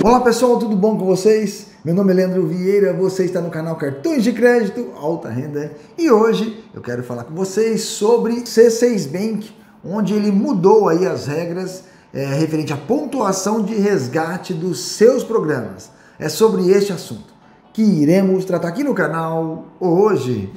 Olá pessoal, tudo bom com vocês? Meu nome é Leandro Vieira, você está no canal Cartões de Crédito Alta Renda e hoje eu quero falar com vocês sobre C6 Bank, onde ele mudou aí as regras é, referente à pontuação de resgate dos seus programas. É sobre este assunto que iremos tratar aqui no canal hoje.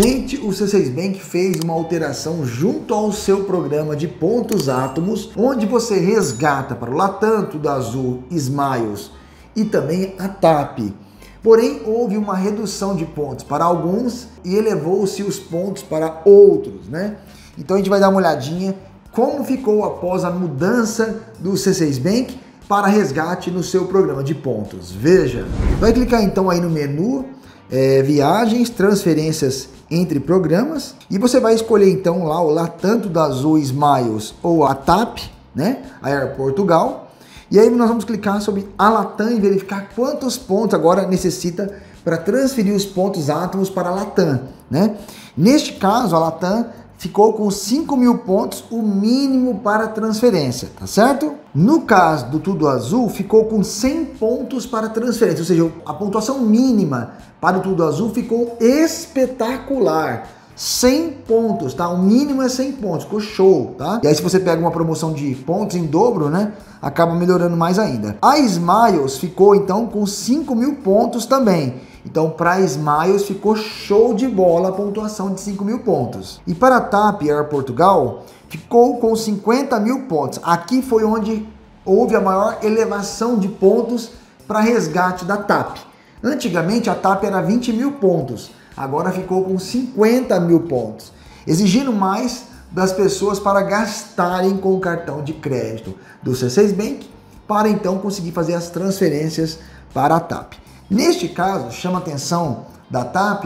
Gente, o C6 Bank fez uma alteração junto ao seu programa de pontos átomos, onde você resgata para o Latam, tudo azul, Smiles e também a TAP. Porém, houve uma redução de pontos para alguns e elevou-se os pontos para outros, né? Então a gente vai dar uma olhadinha como ficou após a mudança do C6 Bank para resgate no seu programa de pontos. Veja, vai clicar então aí no menu é, viagens, transferências entre programas e você vai escolher então lá o Latam da Azul Smiles ou a TAP, né? A Air Portugal. E aí nós vamos clicar sobre a Latam e verificar quantos pontos agora necessita para transferir os pontos átomos para a Latam, né? Neste caso, a Latam ficou com 5 mil pontos, o mínimo para transferência, tá certo? No caso do Tudo Azul, ficou com 100 pontos para transferência, ou seja, a pontuação mínima para o Tudo Azul ficou espetacular. 100 pontos, tá? O mínimo é 100 pontos, ficou show, tá? E aí se você pega uma promoção de pontos em dobro, né? Acaba melhorando mais ainda. A Smiles ficou então com 5 mil pontos também. Então, para Smiles ficou show de bola a pontuação de 5 mil pontos. E para a TAP Air Portugal, ficou com 50 mil pontos. Aqui foi onde houve a maior elevação de pontos para resgate da TAP. Antigamente a TAP era 20 mil pontos, agora ficou com 50 mil pontos, exigindo mais das pessoas para gastarem com o cartão de crédito do C6 Bank para então conseguir fazer as transferências para a TAP. Neste caso, chama a atenção da TAP,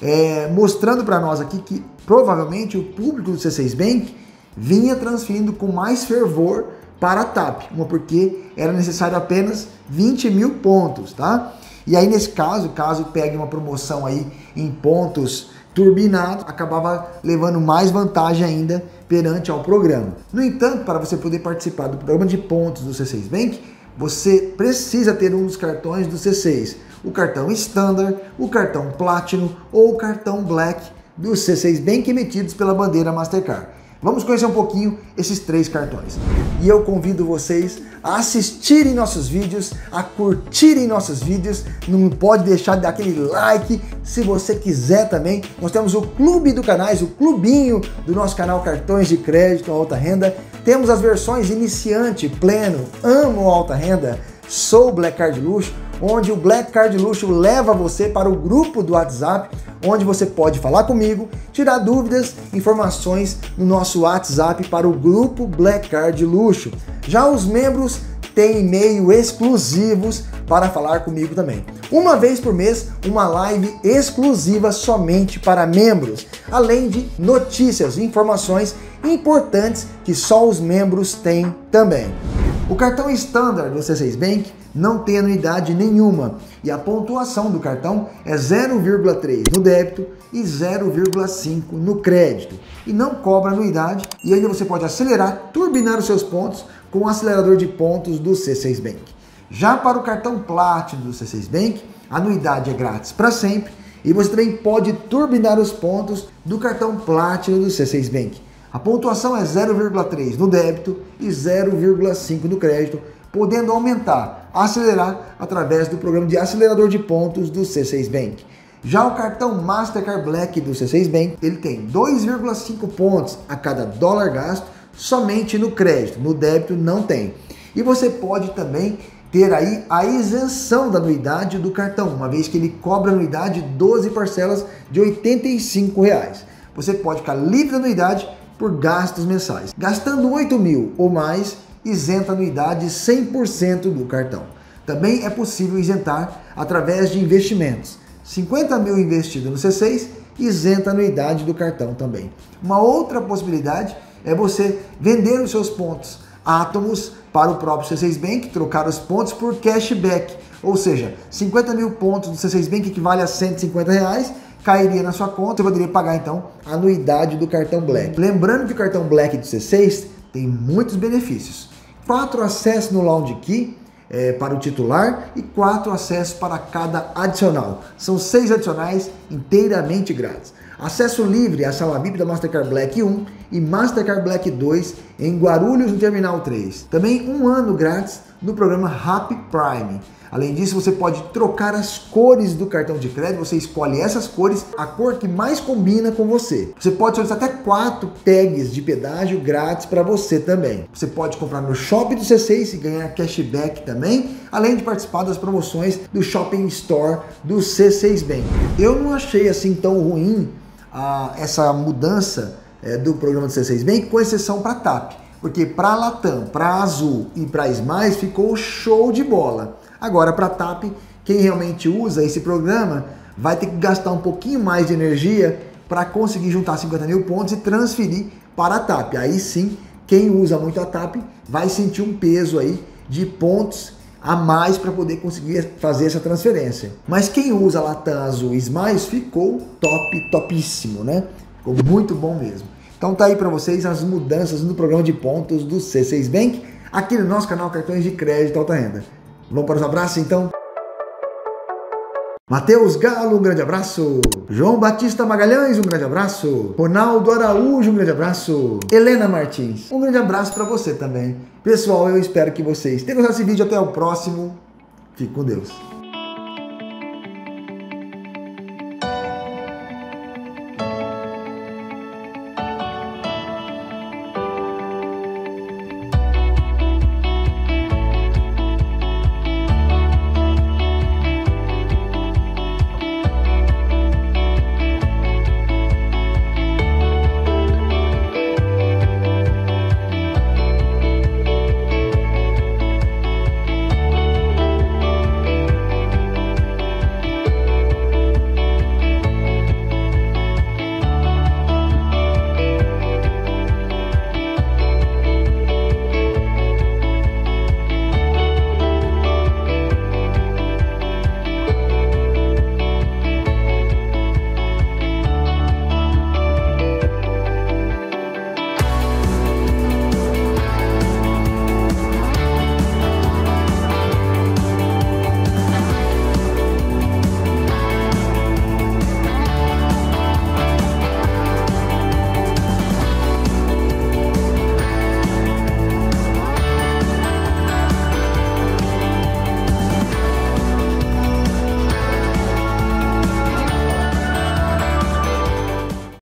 é, mostrando para nós aqui que provavelmente o público do C6 Bank vinha transferindo com mais fervor para a TAP, uma porque era necessário apenas 20 mil pontos, tá? E aí nesse caso, caso pegue uma promoção aí em pontos turbinados, acabava levando mais vantagem ainda perante ao programa. No entanto, para você poder participar do programa de pontos do C6 Bank, você precisa ter um dos cartões do C6, o cartão Standard, o cartão Platinum ou o cartão Black do C6 Bank emitidos pela bandeira Mastercard. Vamos conhecer um pouquinho esses três cartões. E eu convido vocês a assistirem nossos vídeos, a curtirem nossos vídeos. Não pode deixar de dar aquele like se você quiser também. Nós temos o clube do canais, o clubinho do nosso canal Cartões de Crédito Alta Renda. Temos as versões iniciante, pleno, amo alta renda, sou Black Card Luxo onde o Black Card Luxo leva você para o grupo do WhatsApp, onde você pode falar comigo, tirar dúvidas, informações no nosso WhatsApp para o grupo Black Card Luxo. Já os membros têm e-mail exclusivos para falar comigo também. Uma vez por mês, uma live exclusiva somente para membros, além de notícias informações importantes que só os membros têm também. O cartão Standard do C6 Bank não tem anuidade nenhuma e a pontuação do cartão é 0,3 no débito e 0,5 no crédito e não cobra anuidade e ainda você pode acelerar, turbinar os seus pontos com o acelerador de pontos do C6 Bank. Já para o cartão Platinum do C6 Bank, a anuidade é grátis para sempre e você também pode turbinar os pontos do cartão Platinum do C6 Bank. A pontuação é 0,3 no débito e 0,5 no crédito podendo aumentar, acelerar através do programa de acelerador de pontos do C6 Bank. Já o cartão Mastercard Black do C6 Bank, ele tem 2,5 pontos a cada dólar gasto somente no crédito, no débito não tem. E você pode também ter aí a isenção da anuidade do cartão, uma vez que ele cobra anuidade 12 parcelas de 85 reais. Você pode ficar livre da anuidade por gastos mensais. Gastando 8 mil ou mais, isenta anuidade 100% do cartão. Também é possível isentar através de investimentos. 50 mil investido no C6, isenta anuidade do cartão também. Uma outra possibilidade é você vender os seus pontos átomos para o próprio C6 Bank, trocar os pontos por cashback, Ou seja, 50 mil pontos do C6 Bank equivale a 150 reais, cairia na sua conta, você poderia pagar então a anuidade do cartão Black. Lembrando que o cartão Black do C6 tem muitos benefícios. Quatro acessos no Lounge Key, é, para o titular e quatro acessos para cada adicional. São seis adicionais inteiramente grátis. Acesso livre à sala VIP da Mastercard Black 1 e Mastercard Black 2 em Guarulhos, no Terminal 3. Também um ano grátis no programa Happy Prime. Além disso, você pode trocar as cores do cartão de crédito, você escolhe essas cores, a cor que mais combina com você. Você pode solicitar até quatro tags de pedágio grátis para você também. Você pode comprar no Shopping do C6 e ganhar cashback também, além de participar das promoções do Shopping Store do C6 Bank. Eu não achei assim tão ruim ah, essa mudança é, do programa do C6 Bank, com exceção para TAP. Porque para Latam, para Azul e para Smiles ficou show de bola. Agora, para a TAP, quem realmente usa esse programa vai ter que gastar um pouquinho mais de energia para conseguir juntar 50 mil pontos e transferir para a TAP. Aí sim, quem usa muito a TAP vai sentir um peso aí de pontos a mais para poder conseguir fazer essa transferência. Mas quem usa Latam Azul Smiles ficou top, topíssimo, né? Ficou muito bom mesmo. Então tá aí para vocês as mudanças no programa de pontos do C6 Bank aqui no nosso canal Cartões de Crédito Alta Renda. Vamos para os abraços então? Matheus Galo, um grande abraço. João Batista Magalhães, um grande abraço. Ronaldo Araújo, um grande abraço. Helena Martins, um grande abraço para você também. Pessoal, eu espero que vocês tenham gostado desse vídeo. Até o próximo. Fique com Deus.